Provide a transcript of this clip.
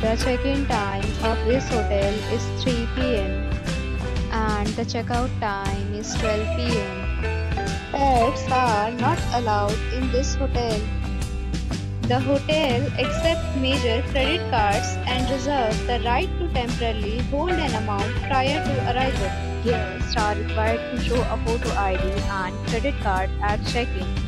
The check-in time of this hotel is 3 pm and the checkout time is 12 pm. Pets are not allowed in this hotel. The hotel accepts major credit cards and reserves the right to temporarily hold an amount prior to arrival. Guests are required to show a photo ID and credit card at check-in.